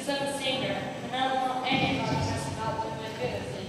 is of a singer, and I don't want anybody messing up with my goods.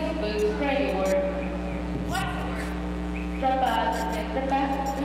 Facebook prayer. What? Drop out the.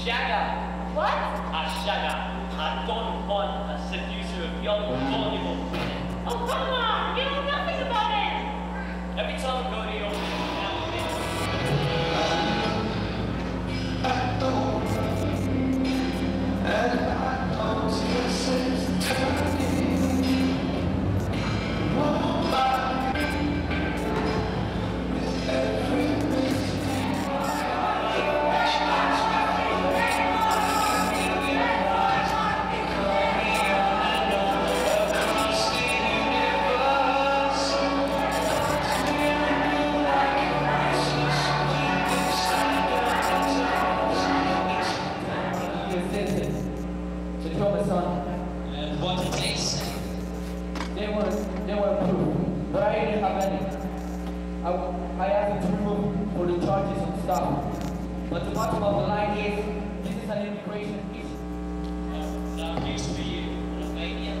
Shaga. What? Ah, a I don't want a seducer of young mm. vulnerable women. Oh, come on! You know nothing about it. Every time I go to your the charges on stop. But the bottom of the line is, this is an immigration issue. Sound news for you. Romanian